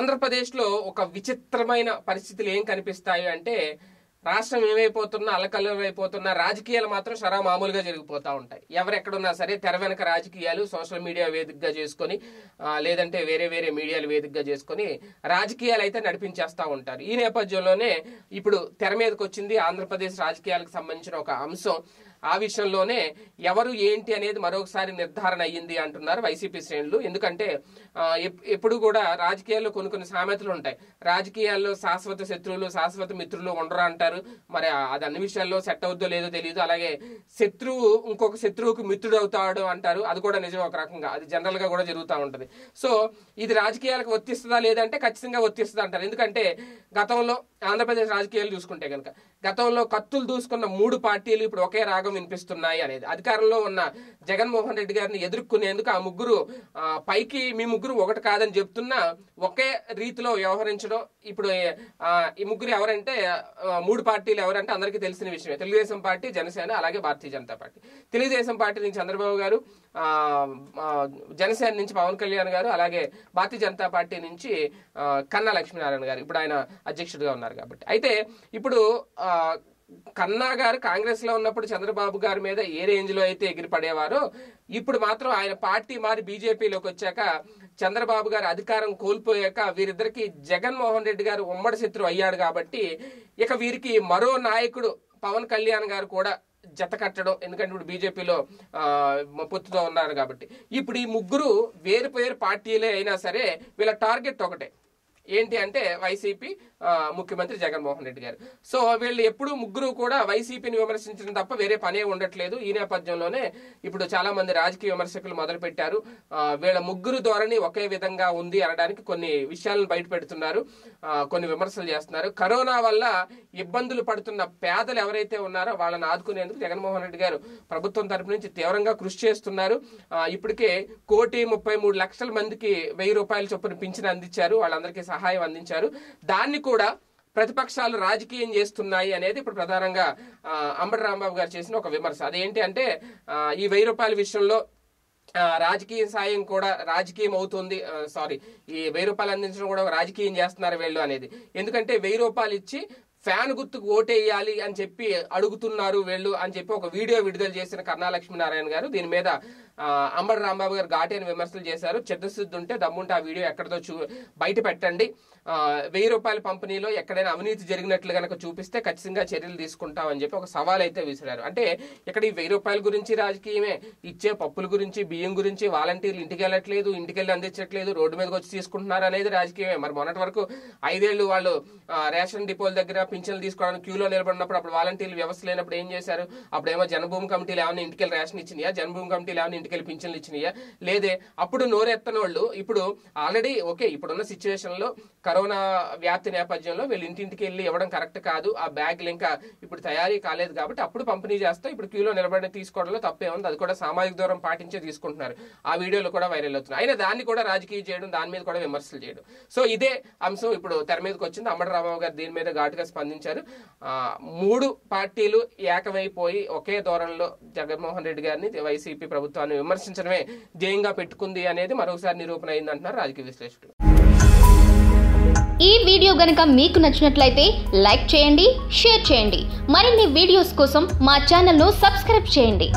ఆంధ్రప్రదేశ్లో ఒక విచిత్రమైన పరిస్థితులు ఏం కనిపిస్తాయి అంటే రాష్ట్రం ఏమైపోతున్నా అలకలమైపోతున్నా రాజకీయాలు మాత్రం షరా మామూలుగా జరిగిపోతూ ఉంటాయి. ఎవరెక్కడున్నా సరే తెర వెనక రాజకీయాలు సోషల్ మీడియా వేదికగా చేసుకొని లేదంటే వేరే వేరే మీడియాలు వేదికగా చేసుకొని రాజకీయాలు అయితే నడిపించేస్తూ ఉంటారు. ఈ నేపథ్యంలోనే ఇప్పుడు తెర మీదకి వచ్చింది ఆంధ్రప్రదేశ్ రాజకీయాలకు సంబంధించిన ఒక అంశం. ఆ విషయంలోనే ఎవరు ఏంటి అనేది మరొకసారి నిర్ధారణ అయ్యింది అంటున్నారు వైసీపీ శ్రేణులు. ఎందుకంటే ఎప్- ఎప్పుడు కూడా రాజకీయాల్లో కొన్ని కొన్ని సామెతలు ఉంటాయి. రాజకీయాల్లో శాశ్వత శత్రువులు శాశ్వత మిత్రులు ఉండరు అంటారు. మరి అది అన్ని విషయాల్లో సెట్ అవుద్దో లేదో తెలియదు. అలాగే శత్రువు ఇంకొక శత్రువుకు మిత్రుడు అవుతాడు అంటారు. అది కూడా నిజం ఒక రకంగా. అది జనరల్గా కూడా జరుగుతూ ఉంటుంది. సో ఇది రాజకీయాలకు వర్తిస్తుందా లేదంటే ఖచ్చితంగా వర్తిస్తుందా అంటారు. ఎందుకంటే గతంలో ఆంధ్రప్రదేశ్ రాజకీయాలు చూసుకుంటే కనుక గతంలో కత్తులు దూసుకున్న మూడు పార్టీలు ఇప్పుడు ఒకే రాగం వినిపిస్తున్నాయి అనేది. అధికారంలో ఉన్న జగన్మోహన్ రెడ్డి గారిని ఎదుర్కొనేందుకు ఆ ముగ్గురు పైకి మీ ముగ్గురు ఒకటి కాదని చెప్తున్నా ఒకే రీతిలో వ్యవహరించడం. ఇప్పుడు ఈ ముగ్గురు ఎవరంటే మూడు పార్టీలు ఎవరంటే అందరికీ తెలిసిన విషయమే. తెలుగుదేశం పార్టీ జనసేన అలాగే భారతీయ జనతా పార్టీ. తెలుగుదేశం పార్టీ నుంచి చంద్రబాబు గారు జనసేన నుంచి పవన్ కళ్యాణ్ గారు అలాగే భారతీయ జనతా పార్టీ నుంచి కన్నా లక్ష్మీనారాయణ గారు. ఇప్పుడు ఆయన అధ్యక్షుడిగా ఉన్నారు కాబట్టి. అయితే ఇప్పుడు కన్నా గారు కాంగ్రెస్లో ఉన్నప్పుడు చంద్రబాబు గారి మీద ఏ రేంజ్లో అయితే ఎగిరిపడేవారో ఇప్పుడు మాత్రం ఆయన పార్టీ మారి బీజేపీలోకి వచ్చాక చంద్రబాబు గారు అధికారం కోల్పోయాక వీరిద్దరికి జగన్మోహన్ రెడ్డి గారు ఉమ్మడి శత్రువు అయ్యాడు కాబట్టి ఇక వీరికి మరో నాయకుడు పవన్ కళ్యాణ్ గారు కూడా జత కట్టడం ఎందుకంటే ఇప్పుడు బీజేపీలో పొత్తుతో ఉన్నారు కాబట్టి. ఇప్పుడు ఈ ముగ్గురు వేరు వేరు పార్టీలే అయినా సరే వీళ్ళ టార్గెట్ ఒకటే. ఏంటి అంటే వైసీపీ ముఖ్యమంత్రి జగన్మోహన్ రెడ్డి గారు. సో వీళ్ళు ఎప్పుడు ముగ్గురు కూడా వైసీపీని విమర్శించడం తప్ప వేరే పనే ఉండట్లేదు. ఈ నేపథ్యంలోనే ఇప్పుడు చాలా మంది రాజకీయ విమర్శకులు మొదలు పెట్టారు వీళ్ళ ముగ్గురు ధోరణి ఒకే విధంగా ఉంది అనడానికి కొన్ని విషయాలను బయట పెడుతున్నారు. కొన్ని విమర్శలు చేస్తున్నారు. కరోనా వల్ల ఇబ్బందులు పడుతున్న పేదలు ఎవరైతే ఉన్నారో వాళ్ళని ఆదుకునేందుకు జగన్మోహన్ రెడ్డి గారు ప్రభుత్వం తరపు నుంచి తీవ్రంగా కృషి చేస్తున్నారు. ఇప్పటికే కోటి ముప్పై మూడు లక్షల మందికి వెయ్యి రూపాయల చొప్పున పింఛన్ అందించారు. వాళ్ళందరికీ సహాయం అందించారు. దాన్ని కూడా ప్రతిపక్షాలు రాజకీయం చేస్తున్నాయి అనేది ఇప్పుడు ప్రధానంగా ఆ, అంబటి రాంబాబు గారు చేసిన ఒక విమర్శ. అదేంటి అంటే ఈ వెయ్యి రూపాయల విషయంలో ఆ, రాజకీయ సాయం కూడా రాజకీయం అవుతుంది. సారీ ఈ వెయ్యి రూపాయలు అందించడం కూడా రాజకీయం చేస్తున్నారు వీళ్ళు అనేది. ఎందుకంటే వెయ్యి రూపాయలు ఇచ్చి ఫ్యాన్ గుర్తుకు ఓటేయాలి అని చెప్పి అడుగుతున్నారు వీళ్ళు అని చెప్పి ఒక వీడియో విడుదల చేసిన కర్ణా లక్ష్మీనారాయణ గారు. దీని మీద అంబర్ అంబడి రాంబాబు గారు ఘాటైన విమర్శలు చేశారు. చిత్తశుద్ధి ఉంటే దమ్ముంటే ఆ వీడియో ఎక్కడితో చూ బయట పెట్టండి. వెయ్యి రూపాయల పంపిణీలో ఎక్కడైనా అవినీతి జరిగినట్లు కనుక చూపిస్తే ఖచ్చితంగా చర్యలు తీసుకుంటామని చెప్పి ఒక సవాల్ అయితే విసిరారు. అంటే ఇక్కడ ఈ వెయ్యి రూపాయల గురించి రాజకీయమే. ఇచ్చే పప్పుల గురించి బియ్యం గురించి వాలంటీర్లు ఇంటికి వెళ్ళట్లేదు ఇంటికి వెళ్ళి అందించట్లేదు రోడ్డు మీదకి వచ్చి తీసుకుంటున్నారు అనేది రాజకీయమే. మరి మొన్నటి వరకు ఐదేళ్ళు వాళ్ళు రేషన్ డిపోల దగ్గర పింఛన్లు తీసుకోవడానికి క్యూలో నిలబడినప్పుడు అప్పుడు వాలంటీర్లు వ్యవస్థ లేనప్పుడు ఏం చేశారు? అప్పుడేమో జనభూమి కమిటీలు ఏమైనా ఇంటికి వెళ్ళి రేషన్ ఇచ్చినాయా? జనభూమి కమిటీలు ఏమైనా ఇంటికి వెళ్ళి పింఛన్లు ఇచ్చినాయా? లేదే అప్పుడు నోరెత్తని వాళ్ళు ఇప్పుడు ఆల్రెడీ ఓకే ఇప్పుడున్న సిచ్యువేషన్లో కరోనా వ్యాప్తి నేపథ్యంలో వీళ్ళు ఇంటింటికి వెళ్ళి ఇవ్వడం కరెక్ట్ కాదు. ఆ బ్యాగులు ఇంకా ఇప్పుడు తయారీ కాలేదు కాబట్టి అప్పుడు పంపిణీ చేస్తాం. ఇప్పుడు క్యూలో నిలబడి తీసుకోవడంలో తప్పే ఉంది అది కూడా సామాజిక దూరం పాటించే తీసుకుంటున్నారు. ఆ వీడియోలు కూడా వైరల్ అవుతున్నాయి. అయినా దాన్ని కూడా రాజకీయం చేయడం దాని మీద కూడా విమర్శలు చేయడం. సో ఇదే అంశం. ఇప్పుడు తెర మీదకి వచ్చింది. అమ్మడి రామారావు గారు దీని మీద ఘాటుగా స్పందించారు. మూడు పార్టీలు ఏకమైపోయి ఒకే ధోరణిలో జగన్మోహన్ రెడ్డి గారిని వైసీపీ ప్రభుత్వాన్ని విమర్శించడమే ధ్యేయంగా పెట్టుకుంది అనేది మరొకసారి నిరూపణ అయిందంటున్నారు రాజకీయ విశ్లేషకులు. ఈ వీడియో గనక మీకు నచ్చినట్లయితే లైక్ చేయండి షేర్ చేయండి. మరిన్ని వీడియోస్ కోసం మా ఛానల్ను సబ్స్క్రైబ్ చేయండి.